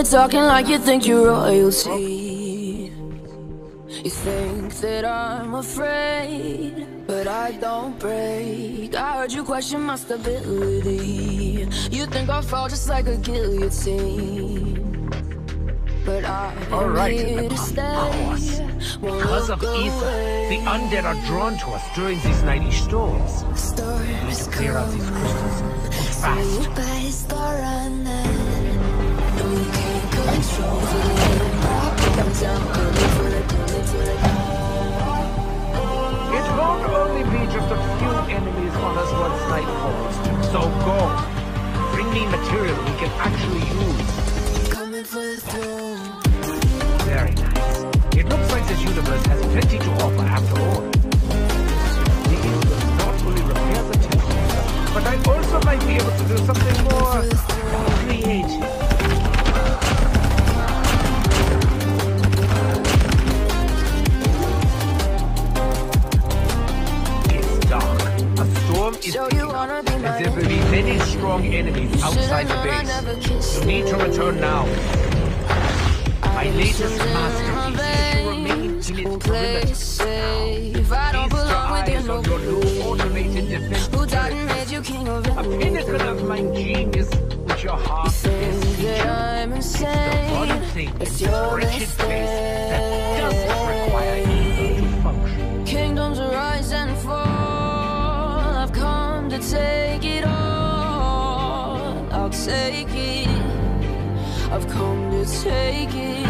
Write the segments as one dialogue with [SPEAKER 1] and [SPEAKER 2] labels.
[SPEAKER 1] You're talking like you think you're royalty. You think that I'm afraid, but I don't break. I heard you question my stability. You think I'll fall just like a guillotine. But I
[SPEAKER 2] All right,
[SPEAKER 1] here
[SPEAKER 2] the
[SPEAKER 1] to
[SPEAKER 2] course.
[SPEAKER 1] stay.
[SPEAKER 2] Because of Aether, the undead are drawn to us during these nightly storms.
[SPEAKER 1] Storms
[SPEAKER 2] Clear out these crystals. Fast. Universe has plenty to offer after all. These will not only repair the temperature, but I also might be able to do something more creative. It's dark. A storm is
[SPEAKER 1] So you wanna be my
[SPEAKER 2] there will be many strong enemies outside the base. You need to return now. My latest masterpiece is to remain in its perimeter.
[SPEAKER 1] safe. I don't
[SPEAKER 2] Feast your
[SPEAKER 1] belong with you
[SPEAKER 2] eyes
[SPEAKER 1] no
[SPEAKER 2] on your new automated defense
[SPEAKER 1] Who died
[SPEAKER 2] turret.
[SPEAKER 1] and made you king of
[SPEAKER 2] A pinnacle of my genius, which your heart
[SPEAKER 1] Think
[SPEAKER 2] is
[SPEAKER 1] that I'm
[SPEAKER 2] The one
[SPEAKER 1] insane.
[SPEAKER 2] thing
[SPEAKER 1] It's
[SPEAKER 2] in
[SPEAKER 1] your
[SPEAKER 2] this wretched place that doesn't require
[SPEAKER 1] mistake.
[SPEAKER 2] evil to function.
[SPEAKER 1] Kingdoms rise and fall. I've come to take it all. I'll take it. I've come to take it.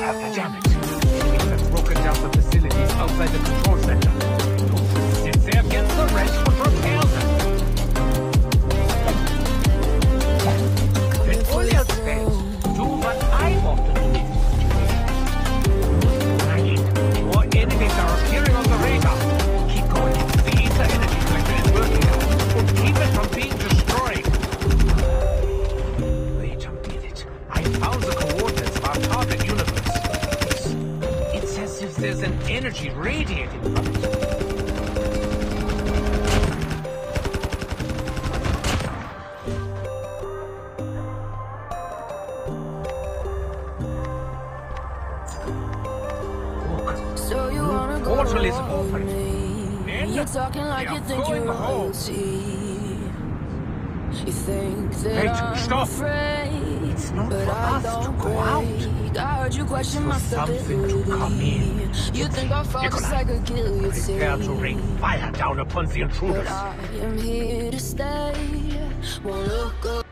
[SPEAKER 2] Damn it. Enemies have broken down the facilities outside the control center. Sit there against the energy radiating from it. Look,
[SPEAKER 1] So you wanna go
[SPEAKER 2] portal is open. Men,
[SPEAKER 1] You're talking like you think you're
[SPEAKER 2] home.
[SPEAKER 1] You think that
[SPEAKER 2] Hey,
[SPEAKER 1] I'm
[SPEAKER 2] stop.
[SPEAKER 1] afraid,
[SPEAKER 2] It's not
[SPEAKER 1] but
[SPEAKER 2] for
[SPEAKER 1] I
[SPEAKER 2] us to go out.
[SPEAKER 1] I heard you question my
[SPEAKER 2] for something to come
[SPEAKER 1] stability.
[SPEAKER 2] in.
[SPEAKER 1] You think I'll fall just like a guillotine.
[SPEAKER 2] Prepare to rain fire down upon the
[SPEAKER 1] But
[SPEAKER 2] intruders.
[SPEAKER 1] I am here to stay. Won't look